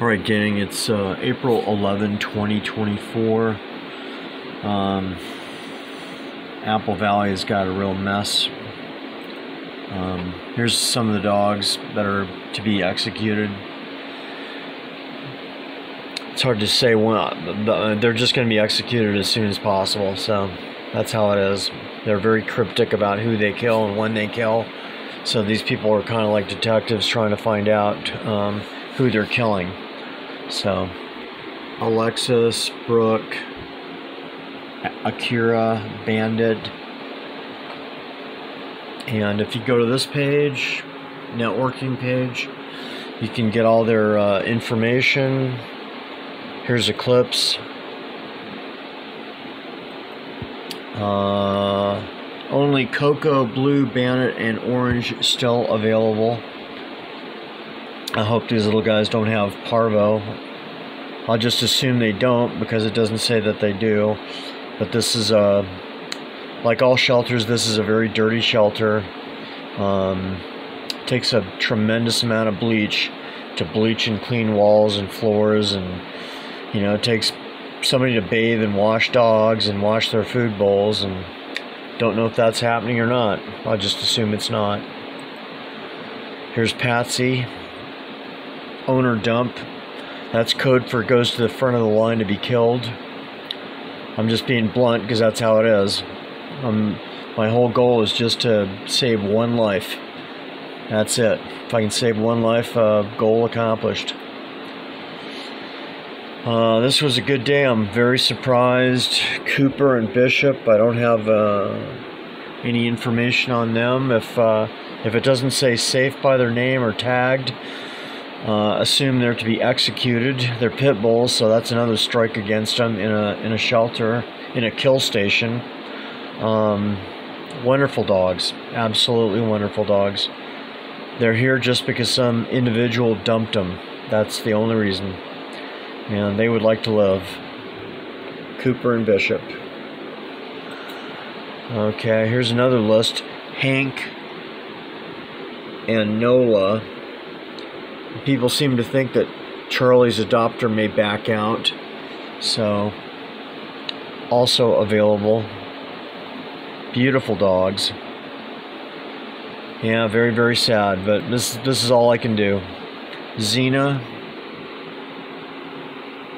Alright gang, it's uh, April 11, 2024. Um, Apple Valley has got a real mess. Um, here's some of the dogs that are to be executed. It's hard to say when, they're just going to be executed as soon as possible, so that's how it is. They're very cryptic about who they kill and when they kill. So these people are kind of like detectives trying to find out um, who they're killing. So, Alexis, Brooke, Akira, Bandit. And if you go to this page, networking page, you can get all their uh, information. Here's Eclipse. Uh, only Cocoa, Blue, Bandit, and Orange still available. I hope these little guys don't have parvo. I'll just assume they don't because it doesn't say that they do. But this is a, like all shelters, this is a very dirty shelter. Um, takes a tremendous amount of bleach to bleach and clean walls and floors and you know it takes somebody to bathe and wash dogs and wash their food bowls and don't know if that's happening or not. I'll just assume it's not. Here's Patsy owner dump. That's code for goes to the front of the line to be killed. I'm just being blunt because that's how it is. Um, my whole goal is just to save one life. That's it. If I can save one life, uh, goal accomplished. Uh, this was a good day. I'm very surprised. Cooper and Bishop, I don't have uh, any information on them. If uh, if it doesn't say safe by their name or tagged, uh, assume they're to be executed. They're pit bulls, so that's another strike against them in a in a shelter, in a kill station. Um, wonderful dogs, absolutely wonderful dogs. They're here just because some individual dumped them. That's the only reason. And they would like to live. Cooper and Bishop. Okay, here's another list. Hank and Nola people seem to think that Charlie's adopter may back out. So, also available. Beautiful dogs. Yeah, very very sad, but this this is all I can do. Xena.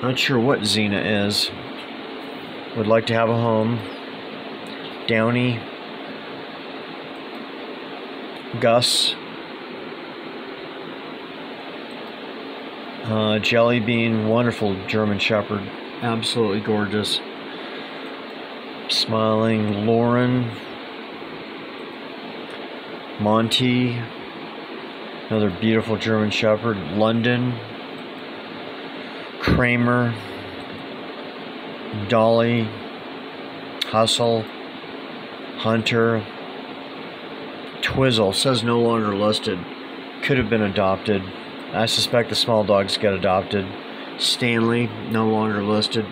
Not sure what Xena is. Would like to have a home. Downy. Gus. Uh, Jelly Bean, wonderful German Shepherd, absolutely gorgeous. Smiling Lauren, Monty, another beautiful German Shepherd. London, Kramer, Dolly, Hustle, Hunter, Twizzle. Says no longer listed. Could have been adopted. I suspect the small dogs get adopted. Stanley, no longer listed.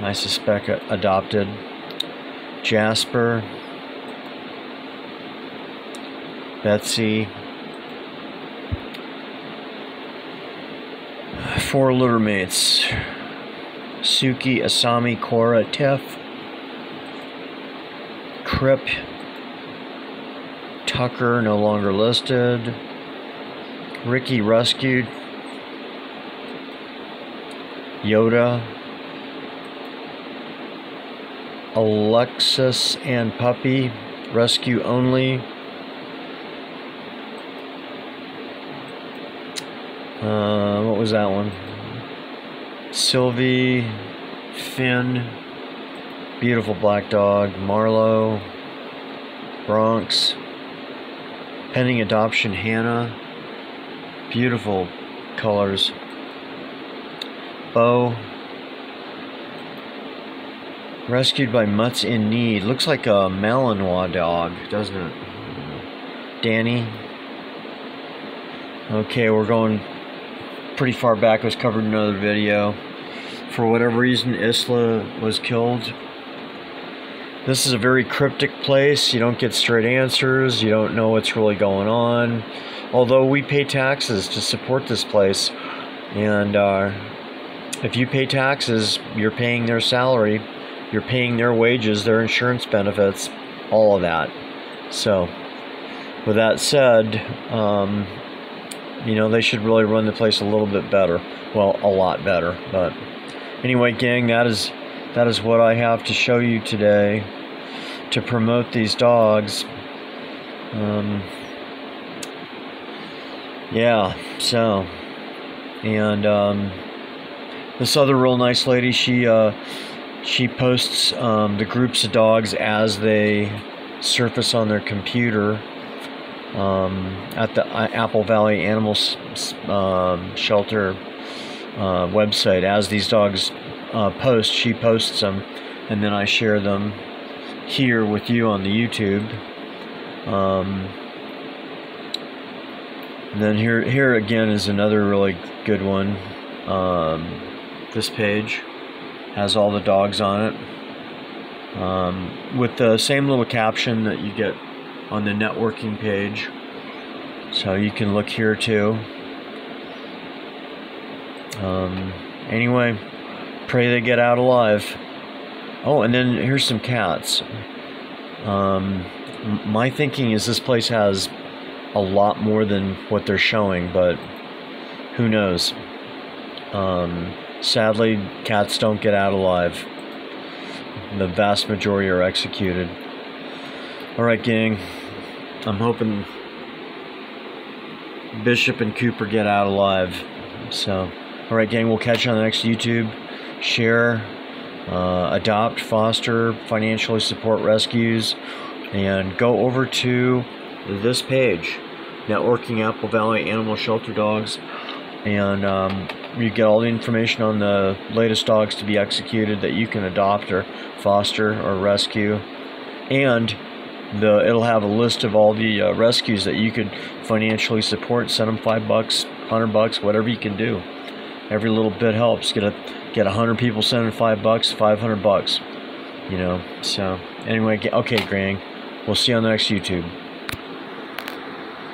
I suspect adopted. Jasper. Betsy. Four littermates. Suki, Asami, Cora, Tiff. Crip. Tucker, no longer listed. Ricky rescued. Yoda. Alexis and Puppy. Rescue only. Uh, what was that one? Sylvie. Finn. Beautiful black dog. Marlowe. Bronx. Pending adoption, Hannah. Beautiful colors. Bo. Rescued by Mutts in Need. Looks like a Malinois dog, doesn't it? Danny. Okay, we're going pretty far back. It was covered in another video. For whatever reason, Isla was killed. This is a very cryptic place. You don't get straight answers. You don't know what's really going on although we pay taxes to support this place, And uh, if you pay taxes, you're paying their salary, you're paying their wages, their insurance benefits, all of that. So, with that said, um, you know, they should really run the place a little bit better. Well, a lot better. But anyway, gang, that is that is what I have to show you today to promote these dogs. Um, yeah, so and um, this other real nice lady, she uh, she posts um, the groups of dogs as they surface on their computer um, at the uh, Apple Valley Animal um, Shelter uh, website. As these dogs uh, post, she posts them, and then I share them here with you on the YouTube. Um, and then here, here again is another really good one. Um, this page has all the dogs on it, um, with the same little caption that you get on the networking page. So you can look here too. Um, anyway, pray they get out alive. Oh, and then here's some cats. Um, my thinking is this place has a lot more than what they're showing, but who knows? Um, sadly, cats don't get out alive. The vast majority are executed. Alright, gang. I'm hoping Bishop and Cooper get out alive. So, alright, gang, we'll catch you on the next YouTube. Share, uh, adopt, foster, financially support rescues, and go over to this page, Networking Apple Valley Animal Shelter Dogs, and um, you get all the information on the latest dogs to be executed that you can adopt or foster or rescue, and the it'll have a list of all the uh, rescues that you could financially support. Send them five bucks, hundred bucks, whatever you can do. Every little bit helps. Get a get a hundred people sending five bucks, five hundred bucks. You know. So anyway, okay, gang. We'll see you on the next YouTube.